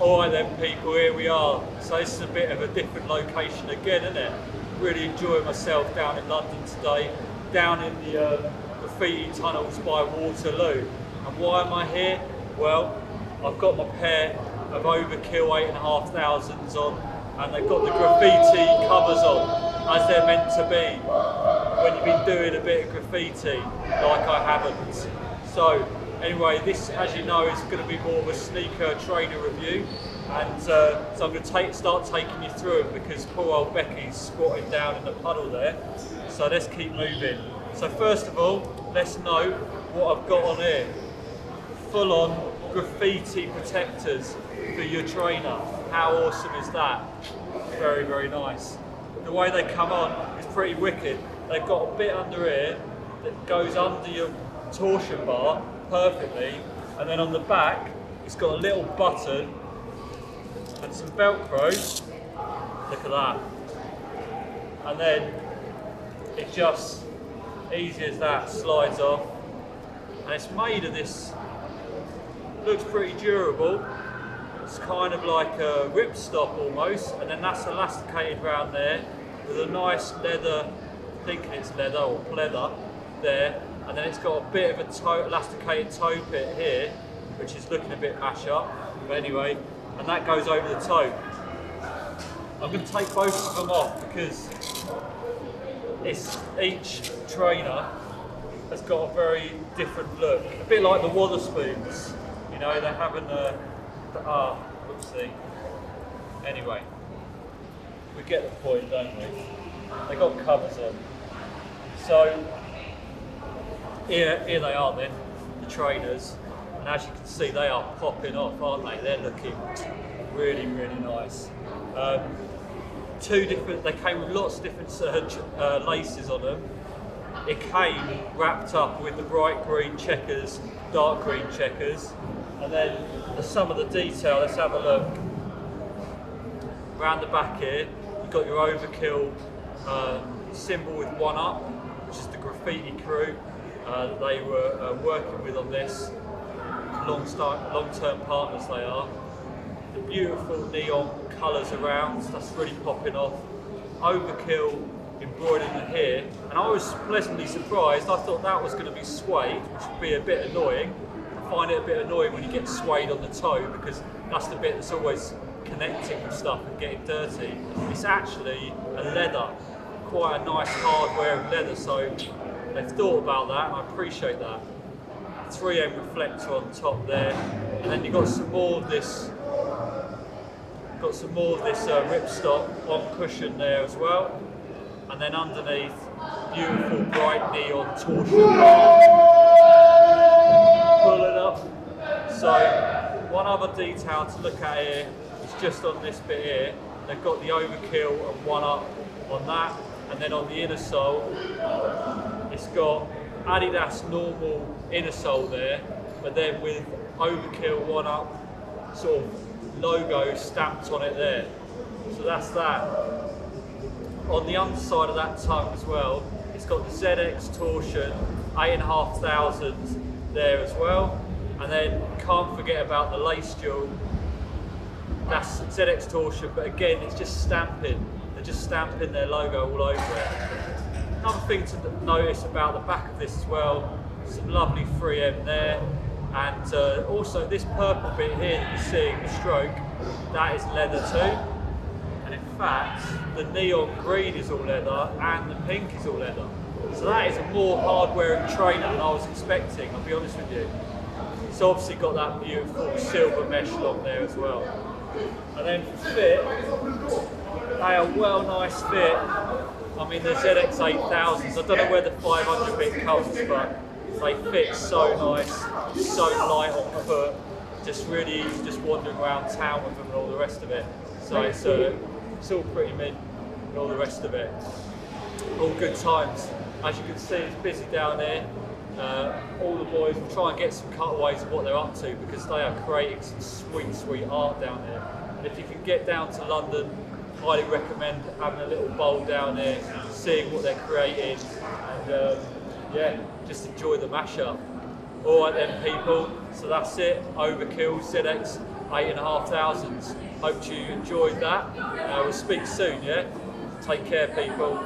All right then, people, here we are. So this is a bit of a different location again, isn't it? Really enjoying myself down in London today, down in the uh, graffiti tunnels by Waterloo. And why am I here? Well, I've got my pair of Overkill 8,500s on, and they've got the graffiti covers on, as they're meant to be when you've been doing a bit of graffiti, like I haven't. So, anyway, this, as you know, is going to be more of a sneaker trainer review. And uh, so I'm going to take, start taking you through it because poor old Becky's squatting down in the puddle there. So let's keep moving. So first of all, let's note what I've got on here. Full on graffiti protectors for your trainer. How awesome is that? Very, very nice. The way they come on is pretty wicked. They've got a bit under here that goes under your torsion bar perfectly. And then on the back, it's got a little button and some Velcro. Look at that. And then it just, easy as that, slides off. And it's made of this, looks pretty durable. It's kind of like a ripstop almost. And then that's elasticated around there with a nice leather, I think it's leather or pleather there. And then it's got a bit of a toe, elasticated toe pit here, which is looking a bit mash up. But anyway, and that goes over the toe. I'm going to take both of them off because it's each trainer has got a very different look. A bit like the Wetherspoons, you know, they're having a, ah, oopsie. Anyway, we get the point, don't we? They got covers on. So, here, here they are then, the trainers. And as you can see, they are popping off, aren't they? They're looking really, really nice. Um, two different, they came with lots of different uh, laces on them. It came wrapped up with the bright green checkers, dark green checkers. And then the, some of the detail, let's have a look. Around the back here, you've got your overkill uh, symbol with one up, which is the graffiti crew. Uh, they were uh, working with on this long-term partners they are. The beautiful neon colours around, that's really popping off. Overkill embroidered in here, and I was pleasantly surprised. I thought that was going to be suede, which would be a bit annoying. I find it a bit annoying when you get suede on the toe because that's the bit that's always connecting with stuff and getting dirty. It's actually a leather, quite a nice hard wearing leather, so they've thought about that, I appreciate that. 3M reflector on top there, and then you've got some more of this, got some more of this uh, ripstop on cushion there as well, and then underneath, beautiful bright neon torsion bar. Pull it up. So one other detail to look at here is just on this bit here. They've got the overkill and one up on that, and then on the inner sole, it's got Adidas normal inner sole there, but then with Overkill one up sort of logo stamped on it there. So that's that. On the underside of that tongue as well, it's got the ZX Torsion 8,500 there as well. And then can't forget about the lace jewel. That's ZX Torsion, but again, it's just stamping. They're just stamping their logo all over it. Another thing to notice about the back of this as well, some lovely 3M there. And uh, also this purple bit here that you're seeing, the stroke, that is leather too. And in fact, the neon green is all leather and the pink is all leather. So that is a more hard-wearing trainer than I was expecting, I'll be honest with you. It's obviously got that beautiful silver mesh lock there as well. And then for fit, they are well nice fit. I mean, the ZX8000s, I don't know where the 500 bit comes, but they fit so nice, so light on the foot, just really easy just wandering around town with them and all the rest of it. So it's, uh, it's all pretty mint and all the rest of it. All good times. As you can see, it's busy down here. Uh, all the boys will try and get some cutaways of what they're up to because they are creating some sweet, sweet art down there. And if you can get down to London, highly recommend having a little bowl down there, seeing what they're creating, and um, yeah, just enjoy the mashup. All right then, people. So that's it. Overkill ZX eight and a half thousands. Hope you enjoyed that. Uh, we'll speak soon, yeah? Take care, people.